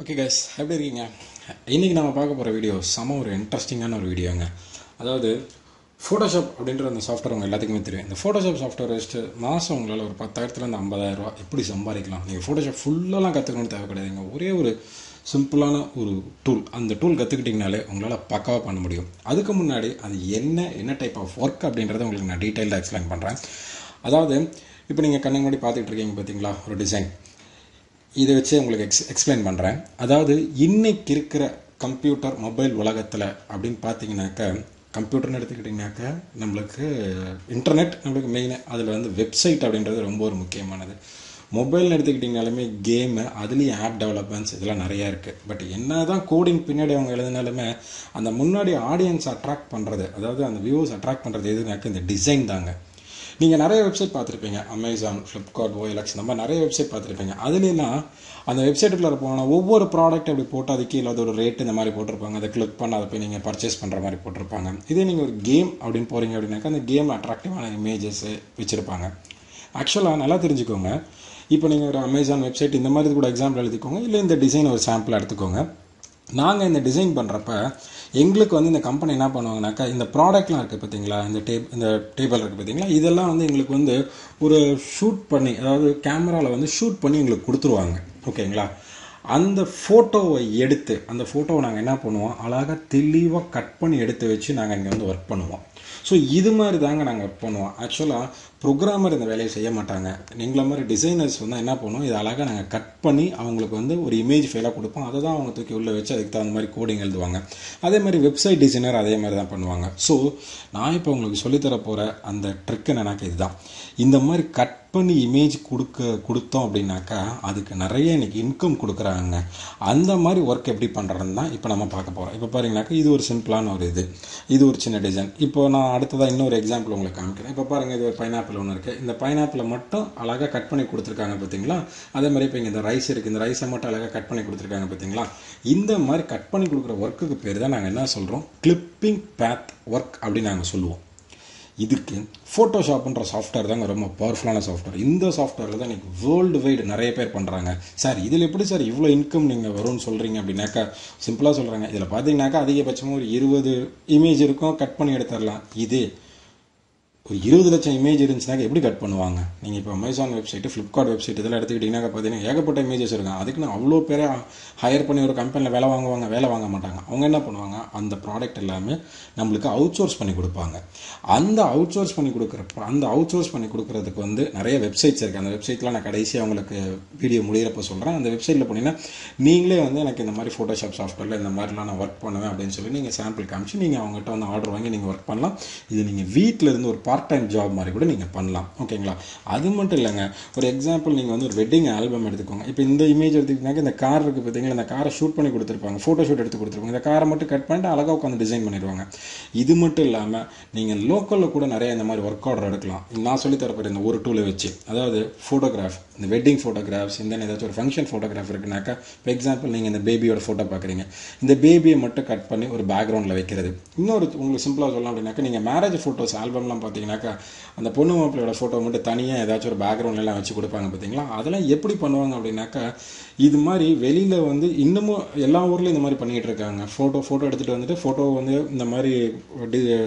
Okay guys எப்படி இருக்கீங்க? இன்றைக்கி நம்ம பார்க்க போகிற வீடியோ செம ஒரு இன்ட்ரெஸ்டிங்கான ஒரு வீடியோங்க அதாவது ஃபோட்டோஷாப் அப்படின்ற அந்த சாஃப்ட்வேர் உங்கள் எல்லாத்துக்குமே தெரியும். இந்த ஃபோட்டோஷாப் சாஃப்ட்வேர் வச்சுட்டு மாதம் உங்களால் ஒரு பத்தாயிரத்துலேருந்து ஐம்பதாயிரரூவா எப்படி சம்பாதிக்கலாம்? நீங்கள் ஃபோட்டோஷாப் ஃபுல்லாலாம் கற்றுக்கணும்னு தேவை கிடையாதுங்க ஒரே ஒரு சிம்பிளான ஒரு டூல் அந்த டூல் கற்றுக்கிட்டிங்கனாலே உங்களால் பக்காவாக பண்ண முடியும். அதுக்கு முன்னாடி அது என்ன என்ன டைப் ஆஃப் ஒர்க் அப்படின்றத உங்களுக்கு நான் டீட்டெயிலாக எக்ஸ்பிளைன் பண்ணுறேன் அதாவது இப்போ நீங்கள் கண்ணுக்கு முன்னாடி பார்த்துக்கிட்டு இருக்கீங்க பார்த்தீங்களா ஒரு டிசைன் இதை வச்சு உங்களுக்கு எக்ஸ் எக்ஸ்பிளைன் பண்ணுறேன் அதாவது இன்னைக்கு இருக்கிற கம்ப்யூட்டர் மொபைல் உலகத்தில் அப்படின்னு பார்த்தீங்கன்னாக்கா கம்ப்யூட்டர்னு எடுத்துக்கிட்டிங்கனாக்கா நம்மளுக்கு இன்டர்நெட் நம்மளுக்கு மெயின் அதில் வந்து வெப்சைட் அப்படின்றது ரொம்ப ஒரு முக்கியமானது. மொபைல்னு எடுத்துக்கிட்டிங்கனாலுமே கேமு அதுலேயும் ஆப் டெவலப்மெண்ட்ஸ் இதெல்லாம் நிறையா இருக்குது பட் என்ன தான் கோடிங் பின்னாடி அவங்க எழுதினாலுமே அந்த முன்னாடி ஆடியன்ஸ் அட்ராக்ட் பண்ணுறது அதாவது அந்த வியூஸ் அட்ராக்ட் பண்ணுறது எதுனாக்கா இந்த டிசைன் தாங்க. நீங்கள் நிறைய வெப்சைட் பார்த்துருப்பீங்க. அமேசான் ஃப்ளிப்கார்ட் ஓஎல்எக்ஸ் இந்த மாதிரி நிறைய வெப்சைட் பார்த்துருப்பீங்க. அதுலாம் அந்த வெப்சைட்டுக்குள்ள போனால் ஒவ்வொரு ப்ராடக்ட் அப்படி போட்டு அதுக்கு இல்லை ஒரு ரேட் இந்த மாதிரி போட்டிருப்பாங்க. அதை கிளிக் பண்ண அதை போய் நீங்கள் பர்ச்சேஸ் பண்ணுற மாதிரி போட்டிருப்பாங்க. இதே நீங்கள் ஒரு கேம் அப்படின்னு போகிறீங்க அப்படின்னாக்கா அந்த கேம் அட்ராக்டிவான இமேஜஸ் வச்சுருப்பாங்க. ஆக்சுவலாக நல்லா தெரிஞ்சுக்கோங்க. இப்போ நீங்கள் ஒரு அமேசான் வெப்சைட் இந்த மாதிரி கூட எக்ஸாம்பிள் எழுதிக்கோங்க. இல்லை இந்த டிசைன் ஒரு சாம்பிள் எடுத்துக்கோங்க. நாங்கள் இந்த டிசைன் பண்ணுறப்ப எங்களுக்கு வந்து இந்த கம்பெனி என்ன பண்ணுவாங்கனாக்கா இந்த ப்ராடக்ட்லாம் இருக்குது பார்த்தீங்களா இந்த டேப் இந்த டேபிள் இருக்குது பார்த்தீங்களா இதெல்லாம் வந்து எங்களுக்கு வந்து ஒரு ஷூட் பண்ணி அதாவது கேமராவில் வந்து ஷூட் பண்ணி எங்களுக்கு கொடுத்துருவாங்க. ஓகேங்களா? அந்த ஃபோட்டோவை எடுத்து அந்த ஃபோட்டோவை நாங்கள் என்ன பண்ணுவோம்? அழகாக தெளிவாக கட் பண்ணி எடுத்து வச்சு நாங்கள் இங்கே வந்து ஒர்க் பண்ணுவோம். ஸோ இது மாதிரி தாங்க நாங்கள் ஒர்க் பண்ணுவோம். ஆக்சுவலாக ப்ரோக்ராமர் இந்த வேலையை செய்ய மாட்டாங்க. நீங்கள மாதிரி டிசைனர்ஸ் வந்து என்ன பண்ணுவோம் இதை அழகாக நாங்கள் கட் பண்ணி அவங்களுக்கு வந்து ஒரு இமேஜ் ஃபைலாக கொடுப்போம். அதை தான் அவங்க தூக்கி உள்ளே வச்சு அதுக்கு தகுந்த மாதிரி கோடிங் எழுதுவாங்க. அதே மாதிரி வெப்சைட் டிசைனர் அதே மாதிரி தான் பண்ணுவாங்க. ஸோ நான் இப்போ உங்களுக்கு சொல்லித்தர போகிற அந்த ட்ரிக் எனக்கு இதுதான். இந்த மாதிரி கட் பண்ணி இமேஜ் கொடுக்க கொடுத்தோம் அப்படின்னாக்கா அதுக்கு நிறைய இன்னைக்கு இன்கம் கொடுக்குறாங்க அந்த மாதிரி ஒர்க் எப்படி பண்ணுறதுன்னு தான் இப்போ நம்ம பார்க்க போகிறோம் இப்போ பாருங்கனாக்கா இது ஒரு சிம்பிளான ஒரு இது. இது ஒரு சின்ன டிசைன் இப்போ நான் அடுத்ததாக இன்னொரு எக்ஸாம்பிள் உங்களுக்கு காமிக்கிறேன். இப்போ பாருங்கள் இது ஒரு பைனாப்பிள் ஒன்று இருக்குது இந்த பைனாப்பிளை மட்டும் அழகாக கட் பண்ணி கொடுத்துருக்காங்க பார்த்தீங்களா அதே மாதிரி இப்போ இங்கே இந்த ரைஸ் இருக்குது இந்த ரைஸை மட்டும் அழகாக கட் பண்ணி கொடுத்துருக்காங்க பார்த்தீங்களா இந்த மாதிரி கட் பண்ணி கொடுக்குற ஒர்க்குக்கு பேர் தான் நாங்கள் என்ன சொல்கிறோம் கிளிப்பிங் பேத் ஒர்க் அப்படின்னு நாங்கள் சொல்லுவோம். இதுக்கு ஃபோட்டோஷாப்ன்ற சாஃப்ட்வேர் தாங்க ரொம்ப பவர்ஃபுல்லான சாஃப்ட்வேர் இந்த சாஃப்ட்வேரில் தான் இன்றைக்கி வேர்ல்டு வைடு நிறைய பேர் பண்ணுறாங்க சார் இதில் எப்படி சார் இவ்வளோ இன்கம் நீங்கள் வரும்னு சொல்கிறீங்க அப்படின்னாக்கா சிம்பிளாக சொல்கிறாங்க இதில் பார்த்தீங்கன்னாக்கா அதிகபட்சமாக ஒரு இருபது இமேஜ் இருக்கும். கட் பண்ணி எடுத்துடலாம். இது ஒரு இருபது லட்சம் இமேஜ் இருந்துச்சுனாக்கா எப்படி கட் பண்ணுவாங்க? நீங்கள் இப்போ அமேசான் வெப்சைட்டு ஃப்ளிப்கார்ட் வெப்சைட் இதெல்லாம் எடுத்துக்கிட்டிங்கன்னா பார்த்தீங்கன்னா ஏகப்பட்ட இமேஜஸ் இருக்கும் அதுக்குன்னு அவ்வளோ பேரை ஹையர் பண்ணி ஒரு கம்பெனியில் வேலை வாங்குவாங்க வேலை வாங்க மாட்டாங்க. அவங்க என்ன பண்ணுவாங்க? அந்த ப்ராடக்ட் எல்லாமே நம்மளுக்கு அவுட் சோர்ஸ் பண்ணி கொடுப்பாங்க. அந்த அவுட் சோர்ஸ் பண்ணி கொடுக்குற அந்த அவுட் சோர்ஸ் பண்ணி கொடுக்குறதுக்கு வந்து நிறைய வெப்சைட்ஸ் இருக்குது அந்த வெப்சைட்லாம் நான் கடைசியாக உங்களுக்கு வீடியோ முடியிறப்ப சொல்கிறேன் அந்த வெப்சைட்டில் போனீங்கன்னா நீங்களே வந்து எனக்கு இந்த மாதிரி ஃபோட்டோஷாப் சாஃப்ட்வேரில் இந்த மாதிரிலாம் நான் ஒர்க் பண்ணுவேன் அப்படின்னு சொல்லி நீங்கள் சாம்பிள் காமிச்சு நீங்கள் அவங்ககிட்ட வந்து ஆர்டர் வாங்கி நீங்கள் ஒர்க் பண்ணலாம். இது நீங்கள் வீட்டில் இருந்து ஒரு பார்ட் டைம் ஜாப் மாதிரி கூட நீங்கள் பண்ணலாம். ஓகேங்களா அது மட்டும் இல்லைங்க. ஒரு எக்ஸாம்பிள் நீங்கள் வந்து ஒரு வெட்டிங் ஆல்பம் எடுத்துக்கோங்க. இப்போ இந்த இமேஜ் எடுத்துக்கிட்டாங்க இந்த கார் இருக்குது பார்த்தீங்கன்னா இந்த காரை ஷூட் பண்ணி கொடுத்துருப்பாங்க. ஃபோட்டோ ஷூட் எடுத்து கொடுத்துருப்பாங்க. இந்த காரை மட்டும் கட் பண்ணிட்டு அழகாக உட்காந்து டிசைன் பண்ணிடுவாங்க. இது மட்டும் இல்லாமல் நீங்கள் லோக்கலில் கூட நிறைய இந்த மாதிரி ஒர்க் ஆர்டர் எடுக்கலாம். நான் சொல்லி தரப்போகிற இந்த ஒரு டூலை வச்சு. அதாவது ஃபோட்டோகிராஃப் இந்த வெட்டிங் ஃபோட்டோகிராஃப்ஸ் இந்த ஏதாச்சும் ஒரு ஃபங்க்ஷன் ஃபோட்டோகிராஃப் இருக்குனாக்கா இப்போ எக்ஸாம்பிள் நீங்கள் இந்த பேபியோட ஃபோட்டோ பார்க்குறீங்க. இந்த பேபியை மட்டும் கட் பண்ணி ஒரு பேக்ரவுண்டில் வைக்கிறது. இன்னொரு உங்களுக்கு சிம்பிளாக சொல்லலாம் அப்படின்னாக்கா நீங்கள் மேரேஜ் ஃபோட்டோஸ் ஆல்பம்லாம் பார்த்தீங்கன்னா பார்த்தீங்கன்னாக்கா அந்த பொண்ணு மாப்பிள்ளையோட ஃபோட்டோ மட்டும் தனியாக ஏதாச்சும் ஒரு பேக்ரவுண்ட்லாம் வச்சு கொடுப்பாங்க பார்த்தீங்களா? அதெல்லாம் எப்படி பண்ணுவாங்க அப்படின்னாக்கா இது மாதிரி வெளியில் வந்து இன்னமும் எல்லா ஊர்லேயும் இந்த மாதிரி பண்ணிகிட்டு இருக்காங்க. ஃபோட்டோ ஃபோட்டோ எடுத்துகிட்டு வந்துட்டு ஃபோட்டோ வந்து இந்த மாதிரி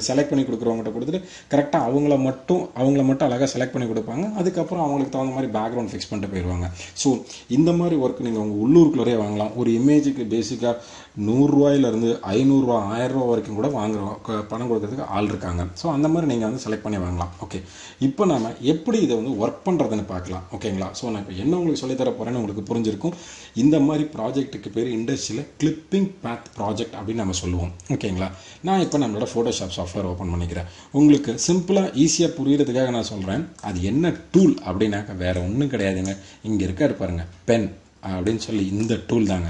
செலக்ட் பண்ணி கொடுக்குறவங்ககிட்ட கொடுத்துட்டு கரெக்டாக அவங்கள மட்டும் அவங்கள மட்டும் அழகாக செலக்ட் பண்ணி கொடுப்பாங்க. அதுக்கப்புறம் அவங்களுக்கு தகுந்த மாதிரி பேக்ரவுண்ட் ஃபிக்ஸ் பண்ணிட்டு போயிடுவாங்க. ஸோ இந்த மாதிரி ஒர்க் நீங்கள் உங்கள் உள்ளூருக்குள்ளே வாங்கலாம். ஒரு இமேஜுக்கு பேசிக்காக நூறுரூவாயிலேருந்து ஐநூறுரூவா ஆயிரரூவா வரைக்கும் கூட வாங்குறோம் பணம் கொடுக்கறதுக்கு ஆள் இருக்காங்க. ஸோ அந்த மாதிரி நீங்கள் வந்து செலக்ட் பண்ணி வாங்கலாம். ஓகே இப்போ நம்ம எப்படி இதை வந்து ஒர்க் பண்ணுறதுன்னு பார்க்கலாம். ஓகேங்களா ஸோ நான் இப்போ என்ன உங்களுக்கு சொல்லித்தர போகிறேன்னு உங்களுக்கு புரிஞ்சிருக்கும். இந்த மாதிரி ப்ராஜெக்ட்டுக்கு பேர் இண்டஸ்ட்ரியில் கிளிப்பிங் பேத் ப்ராஜெக்ட் அப்படின்னு நம்ம சொல்லுவோம். ஓகேங்களா நான் இப்போ நம்மளோட ஃபோட்டோஷாப் சாஃப்ட்வேர் ஓப்பன் பண்ணிக்கிறேன். உங்களுக்கு சிம்பிளாக ஈஸியாக புரிகிறதுக்காக நான் சொல்கிறேன் அது என்ன டூல் அப்படின்னாக்கா வேறு ஒன்றும் கிடையாதுங்க. இங்கே இருக்காரு பாருங்க பென் அப்படின்னு சொல்லி இந்த டூல் தாங்க.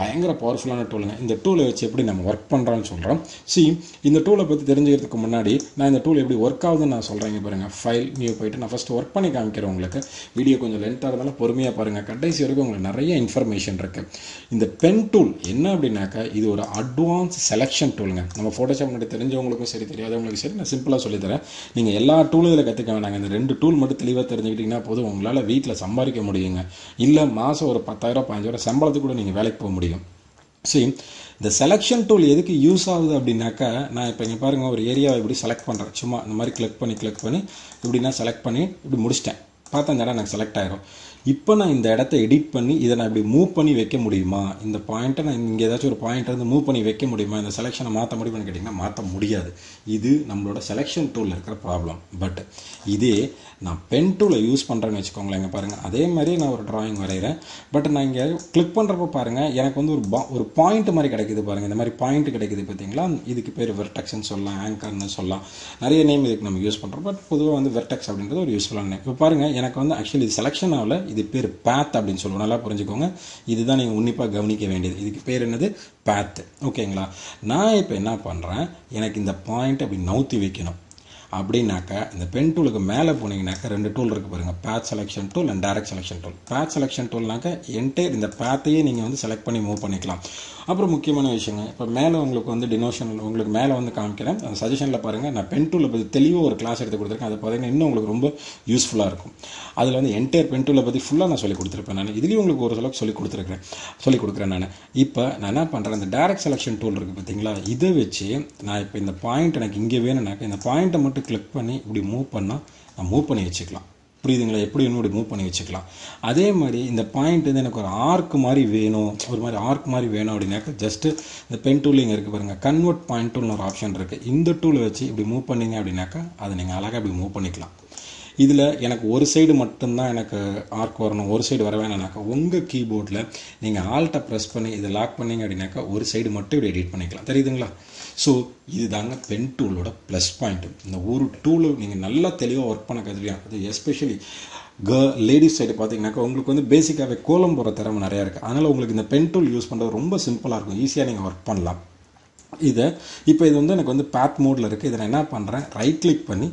பயங்கர பவர்ஃபுல்லான டூலுங்க இந்த டூலை வச்சு எப்படி நம்ம ஒர்க் பண்ணுறோன்னு சொல்கிறோம் சி இந்த டூலை பற்றி தெரிஞ்சுக்கிறதுக்கு முன்னாடி நான் இந்த டூல் எப்படி ஒர்க் ஆகுதுன்னு நான் சொல்கிறேங்க பாருங்கள் ஃபைல் நியூ போயிட்டு நான் ஃபஸ்ட்டு ஒர்க் பண்ணி காமிக்கிறேன் உங்களுக்கு. வீடியோ கொஞ்சம் லென்த்தாக இருந்தாலும் பொறுமையாக பாருங்கள் கடைசி வரைக்கும் உங்களுக்கு நிறைய இன்ஃபர்மேஷன் இருக்குது இந்த பென் டூல் என்ன அப்படின்னாக்கா இது ஒரு அட்வான்ஸ் செலெக்ஷன் டூலுங்க நம்ம ஃபோட்டோஷாப் முன்னாடி தெரிஞ்சவங்களுக்கும் சரி தெரியாதவங்களுக்கும் சரி நான் சிம்பிளாக சொல்லித்தரேன். நீங்கள் எல்லா டூலும் இதில் கற்றுக்க வேணாங்க. இந்த ரெண்டு டூல் மட்டும் தெளிவாக தெரிஞ்சுக்கிட்டிங்கன்னா போதும். உங்களால் வீட்டில் சம்பாதிக்க முடியுங்க. இல்லை மாதம் ஒரு பத்தாயிரம் பதினஞ்சாயிரம் சம்பளத்துக்கு கூட நீங்கள் வேலைக்கு போக முடியும். சரி இந்த செலெக்ஷன் டூல் எதுக்கு யூஸ் ஆகுது அப்படின்னாக்கா நான் இப்போ இங்கே பாருங்கள் ஒரு ஏரியாவை இப்படி செலக்ட் பண்ணுறேன் சும்மா இந்த மாதிரி கிளிக் பண்ணி கிளிக் பண்ணி இப்படி நான் செலக்ட் பண்ணி இப்படி முடிச்சிட்டேன். பார்த்தா இந்த இடம் எனக்கு செலக்ட் ஆகிரும் இப்போ நான் இந்த இடத்த எடிட் பண்ணி இதை நான் இப்படி மூவ் பண்ணி வைக்க முடியுமா? இந்த பாயிண்ட்டை நான் இங்கே ஏதாச்சும் ஒரு பாயிண்ட் வந்து மூவ் பண்ணி வைக்க முடியுமா? இந்த செலெக்ஷனை மாற்ற முடியுமான்னு கேட்டிங்கன்னா மாற்ற முடியாது. இது நம்மளோட செலெக்ஷன் டூலில் இருக்கிற ப்ராப்ளம் பட் இதே நான் பென் டூலை யூஸ் பண்ணுறேன்னு வச்சுக்கோங்களேன் இங்கே பாருங்கள் அதே மாதிரி நான் ஒரு டிராயிங் வரைகிறேன் பட் நான் இங்கே கிளிக் பண்ணுறப்போ பாருங்கள் எனக்கு வந்து ஒரு பா ஒரு பாயிண்ட் மாதிரி கிடைக்குது பாருங்கள் இந்த மாதிரி பாயிண்ட் கிடைக்குது பார்த்தீங்களா? இதுக்கு பேர் வெர்டெக்ஸ்னு சொல்லலாம் ஆங்கர்னு சொல்லலாம். நிறைய நேம் இதுக்கு நம்ம யூஸ் பண்ணுறோம் பட் பொதுவாக வந்து வெர்டெக்ஸ் அப்படின்றது ஒரு யூஸ்ஃபுல்லான நேம் இப்போ பாருங்கள் எனக்கு வந்து ஆக்சுவலி இது செலெக்ஷன் ஆகல. இது பேர் பேத் அப்படின்னு சொல்லுவோம். நல்லா புரிஞ்சுக்கோங்க. இதுதான் நீங்கள் உன்னிப்பாக கவனிக்க வேண்டியது. இதுக்கு பேர் என்னது? பேத் ஓகேங்களா நான் இப்போ என்ன பண்ணுறேன் எனக்கு இந்த பாயிண்ட் அப்படி நவுத்தி வைக்கணும். அப்படின்னாக்கா இந்த பென் டூலுக்கு மேலே போனீங்கன்னாக்கா ரெண்டு டூல் இருக்குது பாருங்கள் path selection tool and direct selection tool path selection டூல்னாக்கா entire இந்த பேத்தையே நீங்கள் வந்து செலக்ட் பண்ணி மூவ் பண்ணிக்கலாம். அப்புறம் முக்கியமான விஷயங்க இப்போ மேலே உங்களுக்கு வந்து டினோஷன் உங்களுக்கு மேலே வந்து காமிக்கிறேன். அந்த சஜஷனில் பாருங்கள் நான் பென் டூலை பற்றி தெளிவாக ஒரு கிளாஸ் எடுத்து கொடுத்துருக்கேன். அதை பார்த்தீங்கன்னா இன்னும் உங்களுக்கு ரொம்ப யூஸ்ஃபுல்லாக இருக்கும். அதில் வந்து என்டையர் பென் டூலை பற்றி ஃபுல்லாக நான் சொல்லி கொடுத்துருப்பேன் நான். இதுலேயும் உங்களுக்கு ஒரு அளவுக்கு சொல்லி கொடுத்துருக்கேன் சொல்லி கொடுக்குறேன் நான். இப்போ நான் என்ன பண்ணுறேன் இந்த டேரக்ட் செலெக்ஷன் டூல் இருக்குது பார்த்தீங்களா இதை வச்சு நான் இப்போ இந்த பாயிண்ட் எனக்கு இங்கே வேணும்னாக்கா இந்த பாயிண்ட்டை மட்டும் கிளிக் பண்ணி இப்படி மூவ் பண்ணால் நான் மூவ் பண்ணி வச்சுக்கலாம். புரியுதுங்களா? எப்படி இன்னும் இப்படி மூவ் பண்ணி வச்சுக்கலாம். அதே மாதிரி இந்த பாயிண்ட் வந்து எனக்கு ஒரு ஆர்க் மாதிரி வேணும். ஒரு மாதிரி ஆர்க் மாதிரி வேணும் அப்படின்னாக்கா ஜஸ்ட்டு இந்த பென் டூல் இங்கே இருக்குது பாருங்கள் கன்வெர்ட் பாயிண்ட் டூல்னு ஒரு ஆப்ஷன் இருக்குது இந்த டூலை வச்சு இப்படி மூவ் பண்ணீங்க அப்படின்னாக்கா அதை நீங்கள் அழகாக இப்படி மூவ் பண்ணிக்கலாம். இதில் எனக்கு ஒரு சைடு மட்டும்தான் எனக்கு ஆர்க் வரணும். ஒரு சைடு வர வேணாம்னாக்கா உங்கள் கீபோர்டில் நீங்கள் ஆல்ட்டை ப்ரெஸ் பண்ணி இதை லாக் பண்ணீங்க அப்படின்னாக்கா ஒரு சைடு மட்டும் இப்படி எடிட் பண்ணிக்கலாம். தெரியுதுங்களா? ஸோ இதுதாங்க பென் டூலோட ப்ளஸ் பாயிண்ட்டு இந்த ஒரு டூலு நீங்கள் நல்லா தெளிவாக ஒர்க் பண்ண கற்றுக்கலாம் அது எஸ்பெஷலி கேர்ள் லேடிஸ் சைடு பார்த்தீங்கன்னாக்கா உங்களுக்கு வந்து பேசிக்காகவே கோலம் போகிற திறமை நிறையா இருக்குது அதனால் உங்களுக்கு இந்த பென் டூல் யூஸ் பண்ணுறது ரொம்ப சிம்பிளாக இருக்கும். ஈஸியாக நீங்கள் ஒர்க் பண்ணலாம். இதை. இப்போ இது வந்து எனக்கு வந்து பேத் மோடில் இருக்குது இதை நான் என்ன பண்ணுறேன் ரைட் கிளிக் பண்ணி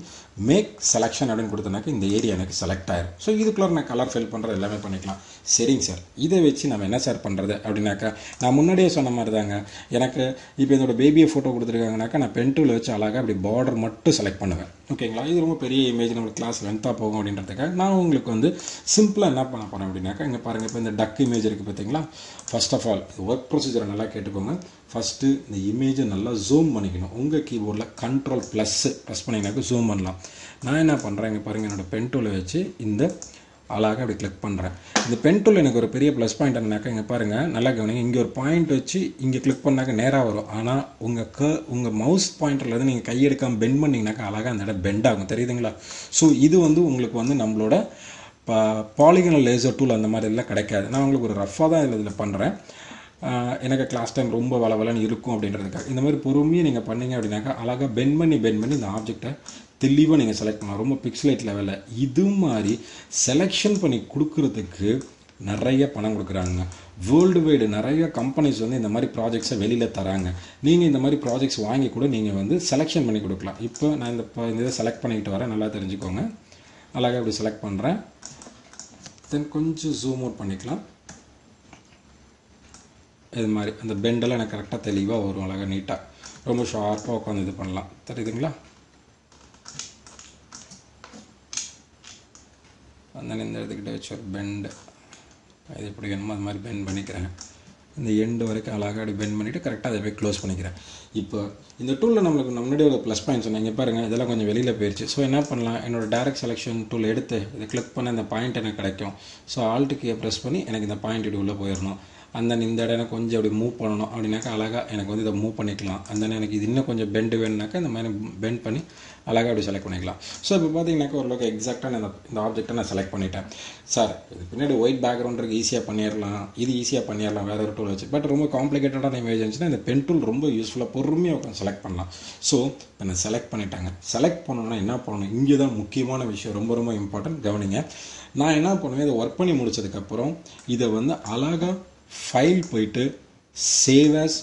மேக் செலெக்ஷன் அப்படின்னு கொடுத்தனாக்க இந்த ஏரியா எனக்கு செலக்ட் ஆயிரும். ஸோ இதுக்குள்ளே நான் கலர் ஃபில் பண்ணுறது எல்லாமே பண்ணிக்கலாம். சரிங்க சார் இதை வச்சு நம்ம என்ன சார் பண்ணுறது அப்படின்னாக்கா நான் முன்னாடியே சொன்ன மாதிரி தாங்க எனக்கு இப்போ இதோட பேபியை ஃபோட்டோ கொடுத்துருக்காங்கனாக்கா நான் பென் டூவில் வச்சு அழகாக அப்படி பார்டர் மட்டும் செலக்ட் பண்ணுவேன். ஓகேங்களா இது ரொம்ப பெரிய இமேஜ் நம்மளுக்கு கிளாஸ் லென்த்தாக போகும் அப்படின்றதுக்காக நான் உங்களுக்கு வந்து சிம்பிளாக என்ன பண்ண போகிறேன் அப்படின்னாக்கா இங்கே பாருங்கள் இப்போ இந்த டக் இமேஜ் இருக்குது பார்த்தீங்களா ஃபர்ஸ்ட் ஆஃப் ஆல் ஒர்க் ப்ரொசீஜரை நல்லா கேட்டுக்கோங்க. ஃபஸ்ட்டு இந்த இமேஜை நல்லா ஜூம் பண்ணிக்கணும். உங்கள் கீபோர்டில் கண்ட்ரோல் ப்ளஸ்ஸு ப்ரெஸ் பண்ணிங்கனாக்கா ஜூம் பண்ணலாம். நான் என்ன பண்ணுறேன் இங்கே பாருங்கள் என்னோடய பென் டூலை வச்சு இந்த அழகாக அப்படி கிளிக் பண்ணுறேன் இந்த பென் டூல் எனக்கு ஒரு பெரிய ப்ளஸ் பாயிண்ட் என்னன்னாக்கா இங்கே பாருங்கள் நல்லா கவனிங்க. இங்கே ஒரு பாயிண்ட் வச்சு இங்கே கிளிக் பண்ணாக்க நேராக வரும். ஆனால் உங்கள் க உங்கள் மவுஸ் பாயிண்ட்லேருந்து நீங்கள் கையெடுக்காமல் பெண்ட் பண்ணிங்கனாக்கா அழகாக அந்த இடம் பெண்ட் ஆகும். தெரியுதுங்களா? ஸோ இது வந்து உங்களுக்கு வந்து நம்மளோட பா பாலிகனல் லேசர் டூல் அந்த மாதிரி எல்லாம் கிடைக்காது. நான் உங்களுக்கு ஒரு ரஃபாக தான் இதில் இதில் பண்ணுறேன் எனக்கு கிளாஸ் டைம் ரொம்ப வளவலன்னு இருக்கும் அப்படின்றதுக்காக. இந்த மாதிரி பொறுமையாக நீங்கள் பண்ணீங்க அப்படின்னாக்கா அழகாக பென் பண்ணி பென் பண்ணி இந்த ஆப்ஜெக்டை தெளிவாக நீங்கள் செலக்ட் பண்ணலாம். ரொம்ப பிக்சலைட் லெவலில் இது மாதிரி செலெக்ஷன் பண்ணி கொடுக்கறதுக்கு நிறைய பணம் கொடுக்குறாங்க. வேர்ல்டு வைடு நிறைய கம்பெனிஸ் வந்து இந்த மாதிரி ப்ராஜெக்ட்ஸை வெளியில் தராங்க. நீங்கள் இந்த மாதிரி ப்ராஜெக்ட்ஸ் வாங்கி கூட நீங்கள் வந்து செலெக்ஷன் பண்ணி கொடுக்கலாம். இப்போ நான் இந்த இந்த இதை செலக்ட் பண்ணிக்கிட்டு வரேன். நல்லா தெரிஞ்சுக்கோங்க. அழகாக இப்படி செலக்ட் பண்ணுறேன் தென் கொஞ்சம் ஜூம் அவுட் பண்ணிக்கலாம். இது மாதிரி. அந்த பெண்டெல்லாம் எனக்கு கரெக்டாக தெளிவாக வரும் அழகாக நீட்டாக ரொம்ப ஷார்ப்பாக உட்காந்து இது பண்ணலாம். தெரியுதுங்களா? அந்த இந்த இடத்துக்கிட்ட வச்சு ஒரு பெண்டு இது எப்படி வேணுமோ அது மாதிரி பெண்ட் பண்ணிக்கிறேன். இந்த எண்டு வரைக்கும் அழகாக அப்படி பெண்ட் பண்ணிவிட்டு கரெக்டாக அதை போய் க்ளோஸ் பண்ணிக்கிறேன். இப்போ இந்த டூலில் நம்மளுக்கு முன்னாடி ஒரு ப்ளஸ் பாயிண்ட் சொன்னாங்க பாருங்கள் இதெல்லாம் கொஞ்சம் வெளியில் போயிடுச்சு ஸோ என்ன பண்ணலாம்? என்னோடய டேரக்ட் செலெக்ஷன் டூல் எடுத்து இதை கிளிக் பண்ண இந்த பாயிண்ட் எனக்கு கிடைக்கும். ஸோ ஆல்ட்டுக்கு ப்ரெஸ் பண்ணி எனக்கு இந்த பாயிண்ட் இப்படி உள்ளே போயிடணும். அந்த இந்த இடம் எனக்கு கொஞ்சம் அப்படி மூவ் பண்ணணும். அப்படின்னாக்கா அழகாக எனக்கு வந்து இதை மூவ் பண்ணிக்கலாம். அந்த எனக்கு இது இன்னும் கொஞ்சம் பெண்டு வேணுனாக்கா இந்த மாதிரி பெண்ட் பண்ணி அழகாக அப்படி செலக்ட் பண்ணிக்கலாம். ஸோ இப்போ பார்த்தீங்கன்னாக்கா ஓரளவுக்கு எக்ஸாக்டாக நான் இந்த ஆப்ஜெக்டை நான் செலக்ட் பண்ணிட்டேன். சார் இது பின்னாடி ஒயிட் பேக்ரவுண்ட் இருக்குது ஈஸியாக பண்ணிடலாம் இது ஈஸியாக பண்ணிடலாம் வேறு ஒரு டூல் வச்சு. பட் ரொம்ப காம்ப்ளிகேட்டடான இமேஜ் இருந்துச்சுன்னா இந்த பென் டூல் ரொம்ப யூஸ்ஃபுல்லாக பொறுமையாக உட்காந்து செலக்ட் பண்ணலாம். ஸோ இப்போ நான் செலக்ட் பண்ணிட்டாங்க. செலக்ட் பண்ணணும்னா என்ன பண்ணணும்? இங்கே தான் முக்கியமான விஷயம் ரொம்ப ரொம்ப இம்பார்ட்டன்ட் கவனிங்க. நான் என்ன பண்ணுவேன்? இதை ஒர்க் பண்ணி முடிச்சதுக்கப்புறம் இதை வந்து அழகாக ஃபைல் போயிட்டு சேவ் ஆஸ்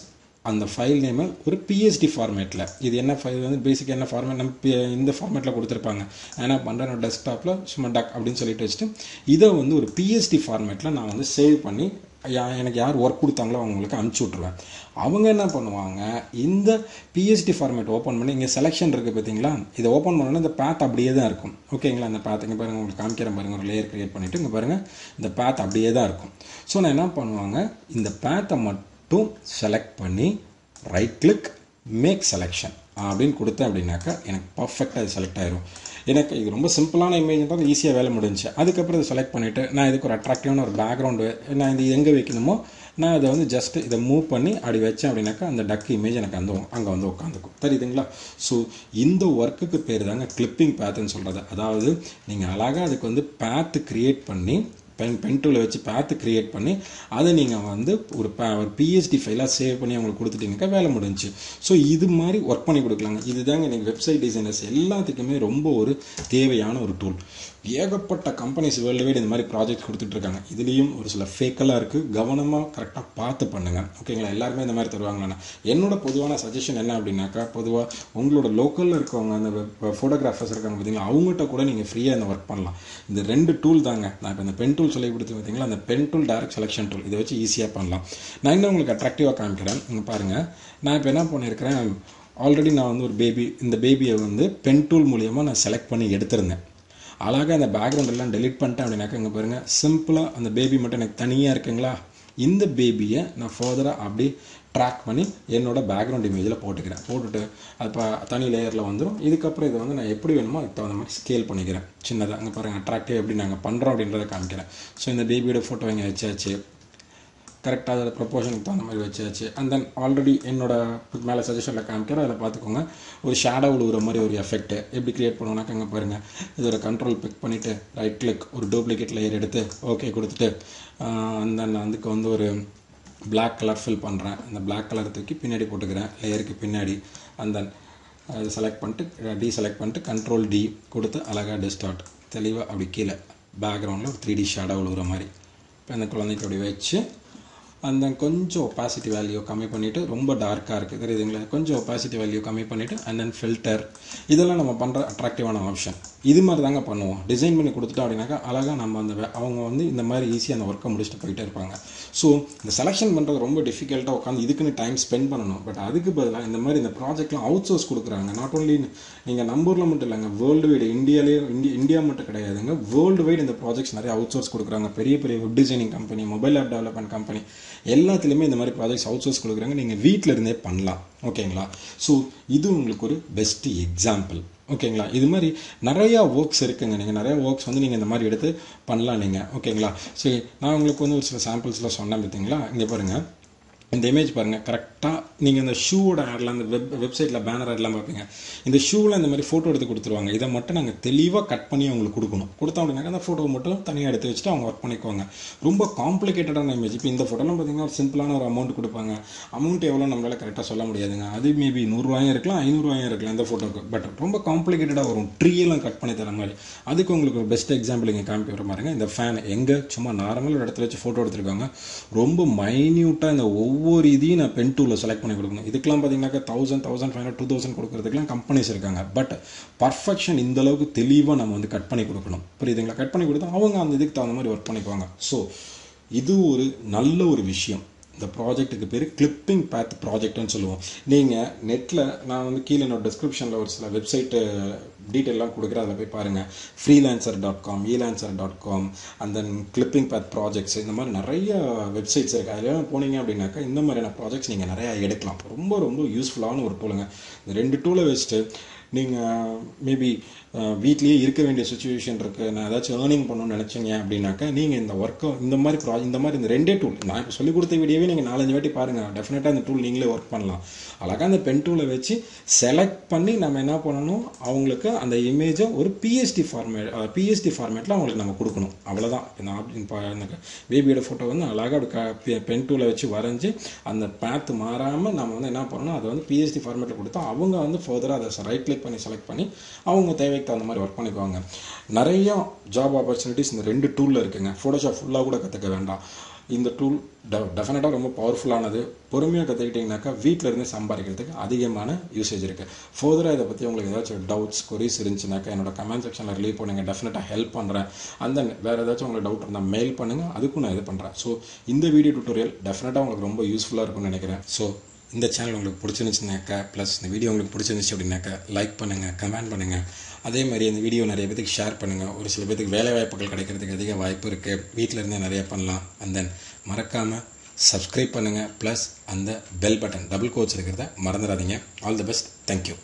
அந்த ஃபைல் நேமை ஒரு பிஎஸ்டி ஃபார்மேட்டில் இது என்ன ஃபைல் வந்து பேசிக்காக என்ன ஃபார்மேட் நம்ம இந்த ஃபார்மேட்டில் கொடுத்துருப்பாங்க. ஏன்னா பண்ணுறேன் டெஸ்க்டாப்பில் சும்மா டக் அப்படின்னு சொல்லிட்டு வச்சுட்டு இதை வந்து ஒரு பிஎஸ்டி ஃபார்மேட்டில் நான் வந்து சேவ் பண்ணி யா- எனக்கு யார் ஒர்க் கொடுத்தாங்களோ அவங்களுக்கு அனுப்பிச்சி விட்ருவேன் அவங்க என்ன பண்ணுவாங்க இந்த பிஎஸ்டி ஃபார்மேட் ஓப்பன் பண்ணி இங்கே செலெக்ஷன் இருக்குது பார்த்தீங்களா இதை ஓப்பன் பண்ணோன்னா இந்த பேத் அப்படியே தான் இருக்கும். ஓகேங்களா இந்த பேத் இங்கே பாருங்கள் உங்களுக்கு காமிக்கிறேன் பாருங்கள் ஒரு லேயர் க்ரியேட் பண்ணிவிட்டு இங்கே பாருங்கள் இந்த பேத் அப்படியே தான் இருக்கும். ஸோ நான் என்ன பண்ணுவாங்க இந்த பேத்தை மட்டும் செலக்ட் பண்ணி ரைட் கிளிக் மேக் செலெக்ஷன் அப்படின்னு கொடுத்தேன் அப்படின்னாக்கா எனக்கு பர்ஃபெக்டாக அது செலக்ட் ஆயிரும். எனக்கு இது ரொம்ப சிம்பிளான இமேஜ்ன்றது ஈஸியாக வேலை முடிஞ்சுச்சு. அதுக்கப்புறம் இதை செலக்ட் பண்ணிவிட்டு நான் இதுக்கு ஒரு அட்ராக்டிவான ஒரு பேக்ரவுண்டு நான் இது எங்கே வைக்கணுமோ நான் அதை வந்து ஜஸ்ட் இதை மூவ் பண்ணி அப்படி வச்சேன் அப்படின்னாக்கா அந்த டக் இமேஜ் எனக்கு அந்த அங்கே வந்து உட்காந்துக்கும். தெரியுதுங்களா? ஸோ இந்த ஒர்க்குக்கு பேர் தாங்க கிளிப்பிங் பேத்துன்னு சொல்கிறது அதாவது நீங்கள் அழகாக அதுக்கு வந்து பேத்து க்ரியேட் பண்ணி பென் பென் டூலை வச்சு பார்த்து க்ரியேட் பண்ணி அதை நீங்கள் வந்து ஒரு ப ஒரு பிஎஸ்டி ஃபைலாக சேவ் பண்ணி அவங்களுக்கு கொடுத்துட்டீங்கக்கா வேலை முடிஞ்சுச்சு. ஸோ இது மாதிரி ஒர்க் பண்ணி கொடுக்கலாங்க. இதுதாங்க நீங்கள் வெப்சைட் டிசைனர்ஸ் எல்லாத்துக்குமே ரொம்ப ஒரு தேவையான ஒரு டூல் ஏகப்பட்ட கம்பெனிஸ் வேர்ல்டு வைடு இந்த மாதிரி ப்ராஜெக்ட் கொடுத்துட்ருக்காங்க. இதுலேயும் ஒரு சில ஃபேக்கெல்லாம் இருக்குது கவனமாக கரெக்டாக பார்த்து பண்ணுங்கள் ஓகேங்களா எல்லாருமே இந்த மாதிரி தருவாங்கண்ணா என்னோட பொதுவான சஜஷன் என்ன அப்படின்னாக்கா பொதுவாக உங்களோட லோக்கலில் இருக்கவங்க அந்த ஃபோட்டோகிராஃபர்ஸ் இருக்காங்க பார்த்தீங்களா அவங்ககிட்ட கூட நீங்கள் ஃப்ரீயாக இந்த ஒர்க் பண்ணலாம். இந்த ரெண்டு டூல் தாங்க. நான் இப்போ இந்த பென் டூல் சொல்லி கொடுத்து பார்த்தீங்களா? அந்த pen tool direct selection tool இதை வச்சு ஈஸியாக பண்ணலாம். நான் இன்னும் உங்களுக்கு அட்ராக்டிவாக காமிக்கிறேன். இங்கே பாருங்கள் நான் இப்போ என்ன பண்ணியிருக்கிறேன்? ஆல்ரெடி நான் வந்து ஒரு பேபி இந்த பேபியை வந்து பென் டூல் மூலியமாக நான் செலக்ட் பண்ணி எடுத்திருந்தேன். அழகாக அந்த பேக்ரவுண்ட் எல்லாம் டெலிட் பண்ணிட்டேன் அப்படின்னாக்கா இங்கே பாருங்கள் சிம்பிளாக அந்த பேபி மட்டும் எனக்கு தனியாக இருக்குங்களா? இந்த பேபியை நான் ஃபர்தராக அப்படி ட்ராக் பண்ணி என்னோட பேக்ரவுண்ட் இமேஜில் போட்டுக்கிறேன். போட்டுட்டு அது இப்போ தனி லேயரில் வந்துடும் இதுக்கப்புறம் இதை வந்து நான் எப்படி வேணுமோ அதுக்கு தகுந்த மாதிரி ஸ்கேல் பண்ணிக்கிறேன். சின்னதாக அங்கே பாருங்கள் அட்ராக்டிவ் எப்படி நாங்கள் பண்ணுறோம் அப்படின்றத காமிக்கிறேன். ஸோ இந்த பேபியோட ஃபோட்டோ இங்கே வச்சாச்சு. கரெக்டாக அதில் ப்ரொப்போஷனுக்கு தகுந்த மாதிரி வச்சாச்சு. அண்ட் தென் ஆல்ரெடி என்னோட மேலே சஜஷனில் காமிக்கிறேன். அதில் பார்த்துக்கோங்க. ஒரு ஷேடோ விழுகிற மாதிரி ஒரு எஃபெக்ட் எப்படி க்ரியேட் பண்ணுவோம்னாக்க அங்கே பாருங்கள் இதோட கண்ட்ரோல் பிக் பண்ணிவிட்டு ரைட் கிளிக் ஒரு டூப்ளிகேட் லேயர் எடுத்து ஓகே கொடுத்துட்டு அந்த அதுக்கு வந்து ஒரு பிளாக் கலர் ஃபில் பண்ணுறேன் அந்த பிளாக் கலர் தூக்கி பின்னாடி போட்டுக்கிறேன். லேயருக்கு பின்னாடி. அந்த தென் செலக்ட் பண்ணிட்டு டி செலக்ட் பண்ணிட்டு கண்ட்ரோல் டி கொடுத்து அழகாக டிஸ்டார்ட் தெளிவாக அப்படி கீழே. பேக்ரவுண்டில் ஒரு த்ரீ டி ஷேடோ விழுகிற மாதிரி. இப்போ அந்த குழந்தைக்கு அப்படி வச்சு அந்த கொஞ்சம் ஒப்பாசிட்டி வேல்யூ கம்மி பண்ணிவிட்டு ரொம்ப டார்க்காக இருக்குது தெரியுதுங்களா? கொஞ்சம் ஒப்பாசிட்டி வேல்யூ கம்மி பண்ணிவிட்டு அண்ட் தென் ஃபில்டர் இதெல்லாம் நம்ம பண்ணுற அட்ராக்டிவான ஆப்ஷன் இது மாதிரி தாங்க பண்ணுவோம். டிசைன் பண்ணி கொடுத்துட்டோம் அப்படின்னாக்கா அழகாக நம்ம அந்த அவங்க வந்து இந்த மாதிரி ஈஸியாக அந்த ஒர்க்கை முடிச்சுட்டு போயிட்டே இருப்பாங்க. ஸோ இந்த செலெக்ஷன் பண்ணுறது ரொம்ப டிஃபிகல்ட்டாக உட்காந்து இதுக்குன்னு டைம் ஸ்பெண்ட் பண்ணணும். பட் அதுக்கு பதிலாக இந்த மாதிரி இந்த ப்ராஜெக்ட்லாம் அவுட் சோர்ஸ் கொடுக்குறாங்க. நாட் ஓன்லி நீங்கள் நம்பூரில் மட்டும் இல்லைங்க வேர்ல்டு வைடு இந்தியாலே இந்தியா இந்தியா மட்டும் கிடையாதுங்க. வேர்ல்டு வைடு இந்த ப்ராஜெக்ட்ஸ் நிறைய அவுட் சோர்ஸ் கொடுக்குறாங்க. பெரிய பெரிய web designing company mobile app development company எல்லாத்துலேயுமே இந்த மாதிரி ப்ராஜெக்ட்ஸ் அவுட் சோர்ஸ் கொடுக்குறாங்க. நீங்கள் வீட்டில் இருந்தே பண்ணலாம். ஓகேங்களா ஸோ இது உங்களுக்கு ஒரு பெஸ்ட் எக்ஸாம்பிள் ஓகேங்களா இது மாதிரி நிறையா ஒர்க்ஸ் இருக்குங்க. நீங்கள் நிறையா ஒர்க்ஸ் வந்து நீங்கள் இந்த மாதிரி எடுத்து பண்ணலாம் நீங்கள் ஓகேங்களா சரி நான் உங்களுக்கு வந்து ஒரு சில சாம்பிள்ஸ்லாம் சொன்னேன் பார்த்தீங்களா இங்கே பாருங்கள் இந்த இமேஜ் பாருங்கள் கரெக்டாக நீங்கள் இந்த ஷூவோட ஆடில் அந்த வெப் வெப்சைட்டில் பேனர் ஆட்லாம் பார்ப்பீங்க. இந்த ஷூவில் இந்த மாதிரி ஃபோட்டோ எடுத்து கொடுத்துருவாங்க. இதை மட்டும் நாங்கள் தெளிவாக கட் பண்ணி அவங்களுக்கு கொடுக்கணும். கொடுத்தோம் அப்படின்னாக்கா அந்த ஃபோட்டோ மட்டும் தனியாக எடுத்து வச்சுட்டு அவங்க ஒர்க் பண்ணிக்குவாங்க. ரொம்ப காம்ப்ளிகேட்டடான இமேஜ் இப்போ இந்த ஃபோட்டோலாம் பார்த்தீங்கன்னா ஒரு சிம்பிளான ஒரு அமௌண்ட் கொடுப்பாங்க. அமௌண்ட் எவ்வளோ நம்மளால கரெக்டாக சொல்ல முடியாதுங்க. அது மேபி நூறுரூவாயும் இருக்கலாம் ஐநூறுரூவாயும் இருக்கலாம் இந்த ஃபோட்டோக்கு பட் ரொம்ப காம்ப்ளிகேட்டடாக வரும். ட்ரீயெல்லாம் கட் பண்ணி தர மாதிரி. அதுக்கு உங்களுக்கு ஒரு பெஸ்ட் எக்ஸாம்பிள் இங்கே காமிக்க வர இந்த ஃபேன் எங்கே சும்மா நார்மல் ஒரு இடத்துல வச்சு ஃபோட்டோ எடுத்துருக்காங்க. ரொம்ப மைன்யூட்டாக இந்த ஒவ்வொரு ஒவ்வொரு இதையும் நான் பென் டூவில் செலக்ட் பண்ணி கொடுக்கணும். இதுக்கெல்லாம் பார்த்தீங்கன்னாக்கா thousand thousand five hundred two thousand கொடுக்குறதுக்குலாம் companies இருக்காங்க. பட் பர்ஃபெக்ஷன் இந்த அளவுக்கு தெளிவாக நம்ம வந்து கட் பண்ணி கொடுக்கணும். புரியுதுங்களா? கட் பண்ணி கொடுத்தா அவங்க அந்த இதுக்கு தகுந்த மாதிரி ஒர்க் பண்ணிக்குவாங்க. ஸோ இது ஒரு நல்ல ஒரு விஷயம். இந்த ப்ராஜெக்ட்டுக்கு பேர் கிளிப்பிங் பேத் ப்ராஜெக்ட்னு சொல்லுவோம். நீங்கள் நெட்டில் நான் வந்து கீழே என்னோட டிஸ்கிரிப்ஷனில் ஒரு சில வெப்சைட்டு டீட்டெயிலாம் கொடுக்குறேன். அதில் போய் பாருங்கள் freelancer dot com elancer dot com and then clipping path projects இந்த மாதிரி நிறைய வெப்சைட்ஸ் இருக்குது அதில் போனீங்க அப்படின்னாக்கா இந்த மாதிரியான ப்ராஜெக்ட்ஸ் நீங்கள் நிறையா எடுக்கலாம். ரொம்ப ரொம்ப யூஸ்ஃபுல்லான ஒரு டூலுங்க இந்த ரெண்டு டூலை வச்சுட்டு நீங்கள் மேபி வீட்லேயே இருக்க வேண்டிய சுச்சுவேஷன் இருக்குது நான் ஏதாச்சும் ஏர்னிங் பண்ணணும்னு நினச்சிங்க அப்படின்னாக்கா நீங்கள் இந்த ஒர்க்கை இந்த மாதிரி ப்ரா இந்த மாதிரி இந்த ரெண்டே டூல் நான் இப்போ சொல்லிக் கொடுத்த வீடியோவே நீங்கள் நாலஞ்சு வாட்டி பாருங்கள் டெஃபினட்டாக அந்த டூல் நீங்களே ஒர்க் பண்ணலாம். அழகாக அந்த பென் டூலை வச்சு செலக்ட் பண்ணி நம்ம என்ன பண்ணணும்? அவங்களுக்கு அந்த இமேஜை ஒரு பிஎஸ்டி ஃபார்மேட் பிஎஸ்டி ஃபார்மேட்டில் அவங்களுக்கு நம்ம கொடுக்கணும். அவ்வளோதான் இப்போ நான் இந்த பேபியோட ஃபோட்டோ வந்து அழகாக அப்படி பென் டூலை வச்சு வரைஞ்சி அந்த பேத்து மாறாமல் நம்ம வந்து என்ன பண்ணணும்? அதை வந்து பிஎஸ்டி ஃபார்மேட்டில் கொடுத்தா அவங்க வந்து ஃபர்தராக அதை ரைட் கிளிக் பண்ணி செலக்ட் பண்ணி அவங்க தேவைக்கு தகுந்த மாதிரி ஒர்க் பண்ணிக்குவாங்க நிறைய ஜாப் ஆப்பர்ச்சுனிட்டிஸ் இந்த ரெண்டு டூலில் இருக்குங்க. ஃபோட்டோஷாப் ஃபுல்லாக கூட கற்றுக்க வேண்டாம். இந்த டூல் டெ டெஃபினட்டாக ரொம்ப பவர்ஃபுல்லானது பொறுமையாக கற்றுக்கிட்டிங்கனாக்கா வீட்டில் இருந்து சம்பாதிக்கிறதுக்கு அதிகமான யூசேஜ் இருக்குது ஃபர்தராக இதை பற்றி உங்களுக்கு ஏதாச்சும் டவுட்ஸ் கொரிஸ் இருந்துச்சுனாக்கா என்னோட கமெண்ட் செக்ஷனில் ரிலீவ் பண்ணுங்கள் டெஃபினட்டாக ஹெல்ப் பண்ணுறேன் அந்த வேறு ஏதாச்சும் உங்களுக்கு டவுட் இருந்தால் மெயில் பண்ணுங்கள் அதுக்கும் நான் இது பண்ணுறேன் ஸோ இந்த வீடியோ டியூட்டோரியல் டெஃபினட்டாக உங்களுக்கு ரொம்ப யூஸ்ஃபுல்லாக இருக்கும்னு நினைக்கிறேன். ஸோ இந்த சேனல் உங்களுக்கு பிடிச்சிருந்துச்சுனாக்கா ப்ளஸ் இந்த வீடியோ உங்களுக்கு பிடிச்சிருந்துச்சு அப்படின்னாக்கா லைக் பண்ணுங்கள் கமெண்ட் பண்ணுங்கள் அதே மாதிரி இந்த வீடியோ நிறைய பேத்துக்கு ஷேர் பண்ணுங்கள் ஒரு சில பேத்துக்கு வேலை வாய்ப்புகள் கிடைக்கிறதுக்கு அதிக வாய்ப்பு இருக்குது வீட்டில் இருந்தே நிறைய பண்ணலாம். அண்ட் தென் மறக்காமல் சப்ஸ்கிரைப் பண்ணுங்கள் ப்ளஸ் அந்த பெல் பட்டன் டபுள் கோச் இருக்கிறத மறந்துடாதீங்க. All the best thank you